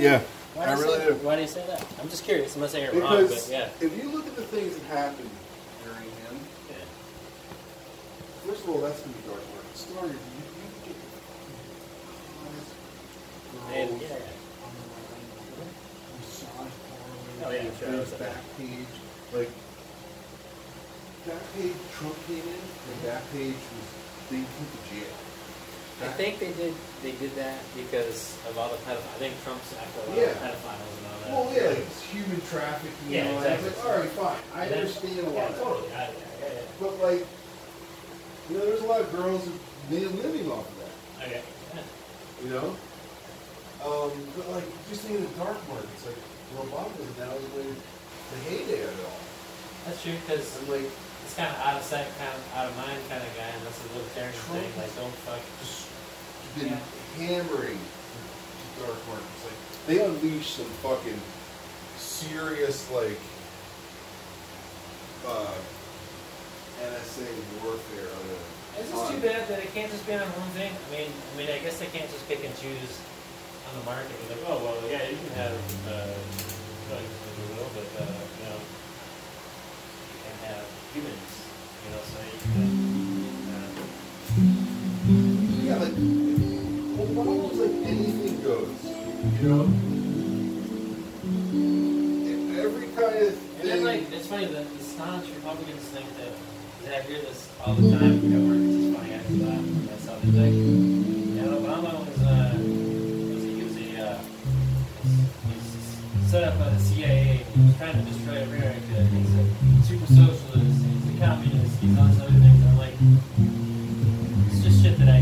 Yeah, Why I do you really say, do. Why do you say that? I'm just curious. I'm not saying you're wrong, Because but yeah. if you look at the things that happened during him, yeah. first of all, that's gonna be dark market. Story, you, you get hottest And, girls yeah, oh, yeah. massage parlor, Oh, yeah, sure, I was back page, like that page Trump came in, and that page was they put to jail. I think they did. They did that because of all the pedophiles. I think Trump's after a lot Yeah. of pedophiles and all that. Well, yeah, like it's human trafficking. Yeah, all exactly. that. It's like, all right, fine. I understand a lot. Yeah, of that. totally. I, yeah, yeah, yeah. But like, you know, there's a lot of girls who made a living off of that. Okay. Yeah. You know? Um, but like, just think of the dark markets, like, Obama was now is like the heyday of it all. That's true because I'm like, it's kind of out of sight, kind of out of mind kind of guy, and that's a libertarian Trump thing. Like, don't fuck. Been Yeah. hammering the dark markets. Like, they unleashed some fucking serious, like, uh, NSA warfare on it. It's just too bad that it can't just be on one thing. I mean, I mean, I guess they can't just pick and choose on the market. It's like, oh well, yeah, you can have uh, drugs if you will, but uh, you know, you can have humans. You know, so you can. Yeah, like, Obama was like anything goes, you know? Every kind of and then like, it's funny that the staunch Republicans think that. 'cause I hear this all the time. Know, where it's just funny. I just laugh. That's how they think. And Obama was, uh, was he was a, uh, he was set up by the CIA. He was trying to destroy America. He's a super socialist. He's a communist. He's all these other things. I'm like, it's just shit that I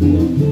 Hey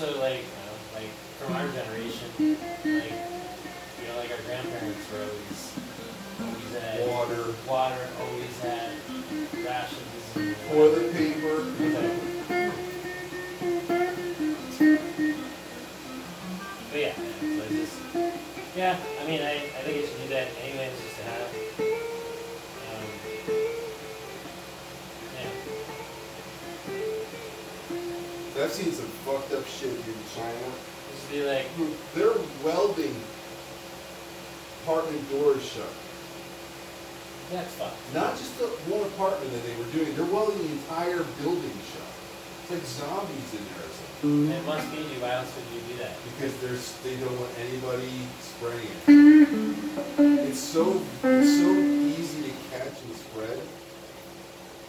Also like you know, like from our generation, like you know, like our grandparents were always always had Water, water, always had rations. toilet paper. But yeah, so it's just yeah. I mean, I, I think it should do that anyways, just to have. I've seen some fucked up shit in China. just be like, They're welding apartment doors shut. that's fucked. Not just the one apartment that they were doing, they're welding the entire building shut. It's like zombies in there or something. It must be you. Why else would you do that? Because there's they don't want anybody spraying it. It's so it's so easy to catch and spread.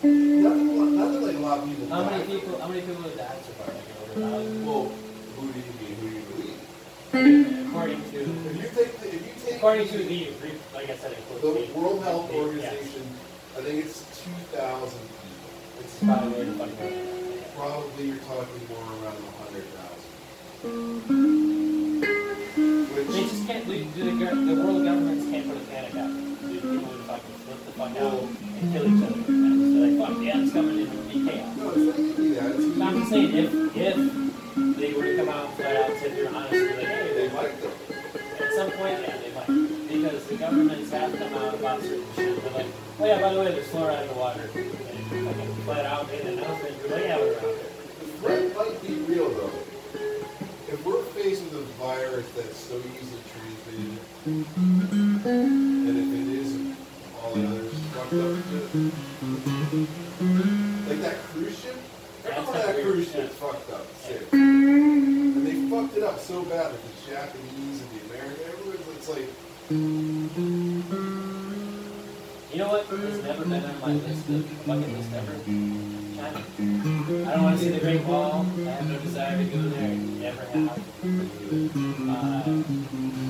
Nothing, nothing like a lot of people. How many people? How many people have died so far? Like over a thousand. Well, who do you mean? Who do you believe? Mm. According to If you take the, if you take according to the like I said, the quotes, World Health Yes. Organization, I think it's two thousand people. It's probably where the fuck we're at. Probably you're talking more around a hundred thousand. Mm-hmm. They just can't. The, the, the world governments can't put a panic out. People would fucking flip the fuck out and kill each other. And be like, fuck, yeah, it's coming in. Be chaos. no, it's not gonna be that. It's No, I'm just saying, if if they were to come out flat out and say they're honest, like, hey, they might though. At some point, yeah, they might. Because the governments have come out about certain shit. They're like, oh yeah, by the way, there's fluoride in the water. And fucking flat out made an announcement. You're like, yeah, we're out there. The threat might be real though. If we're with a virus that's so easily transmitted, and if it is all the others fucked up like that cruise ship, remember that cruise yeah. ship fucked up, sick. And they fucked it up so bad with the Japanese and the American, everyone's like, You know what? It's never been on my list of bucket list ever. I don't want to see the Great Wall. I have no desire to go there. Never have. Uh,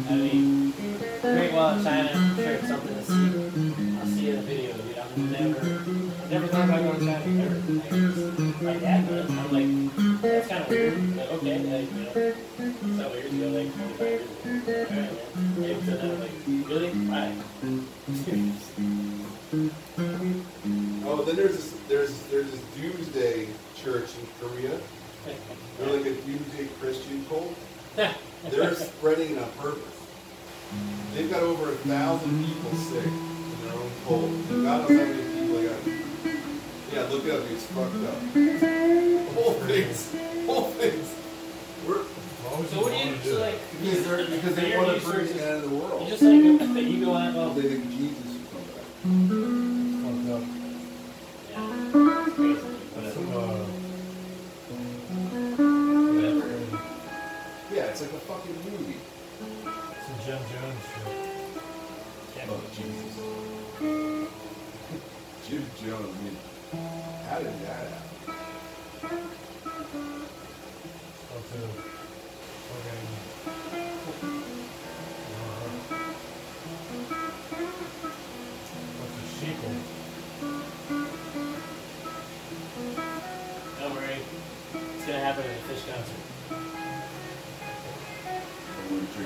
I mean, Great Wall of China. I'm sure it's something to see. I'll see in a video, dude. I'm never, never thought about going to China ever. Like, it's- my dad does. I'm like, that's kind of weird. But okay, like, you know, it's not weird. You know, like 25 years ago. All right, so then I'm like, really? Why? fucked up. Mm-hmm. Happen at a Phish concert.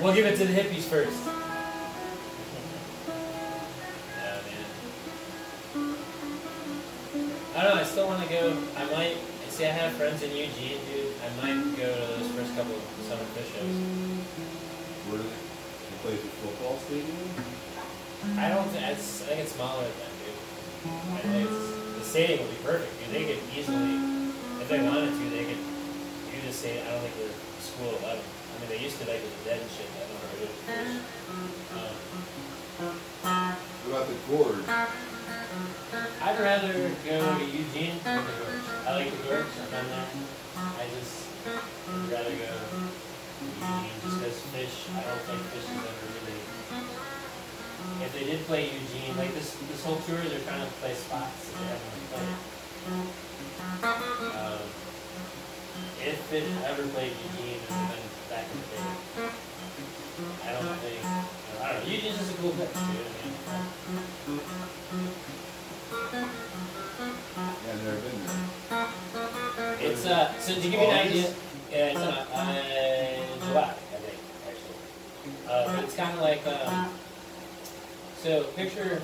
We'll give it to the hippies first. Yeah, man. I don't know. I still want to go. I might. See, I have friends in Eugene, dude. I might go to those first couple of summer Phish shows. Where do they, they play at the football stadium? I don't think it's. I think it's smaller than that, dude. I think it's, the stadium would be perfect, dude. They could easily, if they wanted to, they could do. I don't think they're school eleven. I mean, they used to like with the dead and shit. I don't know. Really. Um, What about the gorge? I'd rather go to Eugene than the Gorge. I like the Gorge. I've done that. I just would rather go to Eugene just because Phish. I don't think Phish is ever really. If they did play Eugene, like this this whole tour, they're trying to play spots that they haven't played. Um, if Phish ever played Eugene, it would have been back in the day. I don't think. I don't know. Eugene's just a cool place, dude. I mean, Yeah, never been there. It's uh, so to give you an idea, yeah, it's uh, uh, July, I think, actually. Uh, but it's kind of like, um, so picture,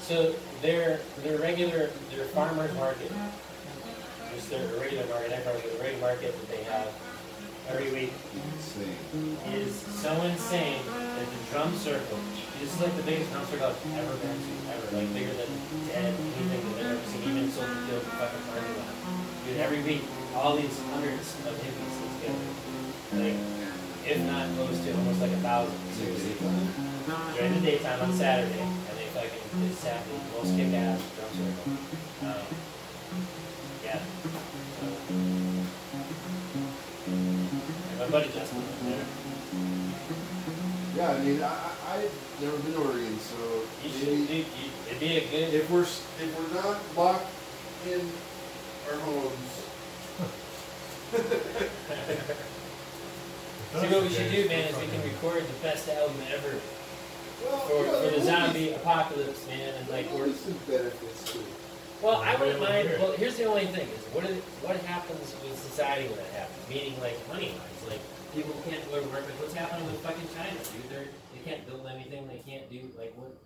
so their their regular their farmers market, just their regular market, that market, the regular market that they have every week Insane. is so insane that the drum circle, this is like the biggest concert I've ever been to, ever, like bigger than dead, anything that I've ever seen, even Soldier Field fucking parking lot. Dude, every week, all these hundreds of hippies get together. Like, if not close to almost like a thousand, seriously. During the daytime on Saturday, and they fucking, they sat the most kick-ass drum circle. Um, and my buddy Justin there. Yeah, I mean, I, I, I've never been to Oregon, so You should, maybe dude, you, it'd be a good. if we're if we're not locked in our homes, See what we should do, man, is we can record the best album ever well, for, you know, for the there be- zombie apocalypse, man, and like will we're. some benefits to it. Well, I wouldn't mind. Well, here's the only thing: is what is, what happens with society when that happens? Meaning, like money wise, like people can't go to work. Like what's happening with fucking China, dude? They're they can't build anything. They can't do like what?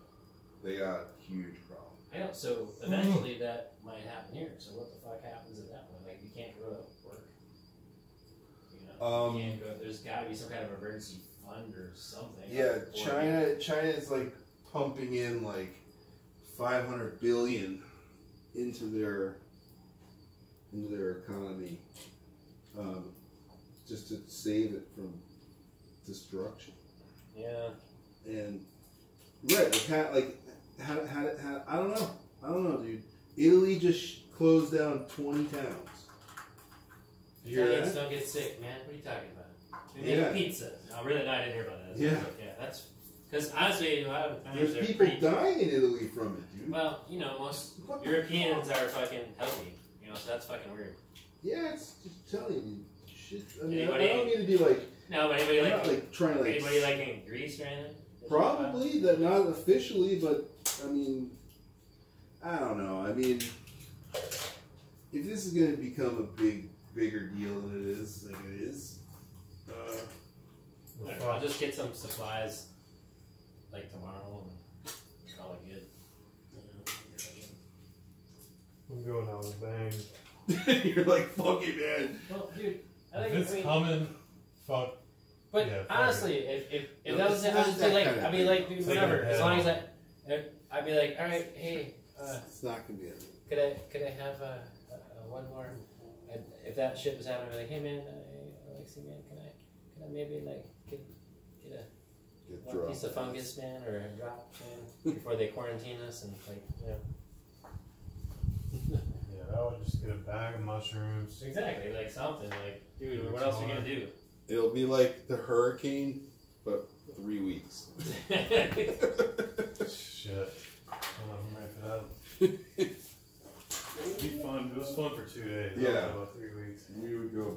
They got huge problems. I know. So eventually that might happen here. So what the fuck happens at that point? Like you can't go to work. You know, Um, you can't go. There's got to be some kind of emergency fund or something. Yeah, Or- China. China is like pumping in like 500 billion into their into their economy, um, just to save it from destruction. Yeah. And right, like how, like how, how, how, I don't know, I don't know, dude. Italy just closed down 20 towns. Italians don't get sick, man. What are you talking about? They Yeah. make pizza. No, really, no, I didn't hear about that. That's Yeah. yeah, that's because honestly, a lot of times There's people dying in Italy from it, dude. Well, you know, most What Europeans are fucking healthy. You know, so that's fucking weird. Yeah, it's just telling you shit. I mean, I- Anybody- I don't mean to be like, No, but anybody like, like trying to like. anybody like in Greece or anything? Probably that not officially, but I mean, I don't know. I mean, if this is going to become a big, bigger deal than it is, like it is, uh, The I don't know, I'll just get some supplies like tomorrow and call it good. I'm going out with a bang. You're like, fuck it, man. Well, dude, I If think it's I mean, coming, fuck. But Yeah, fuck honestly, if if, if No, that was it's it, I would not that be like, I'd be like, dude, whatever. As long as I, if, I'd be like, all right, hey, uh, It's not gonna be. A, could I could I have uh, uh, one more? And if that shit was happening, I'd be like, hey man, I, Alexi man, can I can I maybe like get get a get one dropped. piece of fungus man or a drop man before they quarantine us and like you know Yeah, I would just get a bag of mushrooms. exactly like something like dude, what else are we gonna do? It'll be like the hurricane, but three weeks. Shit. I don't know if I'm ready for that. It'd be fun. It was fun for two days. Yeah. About three weeks. we would go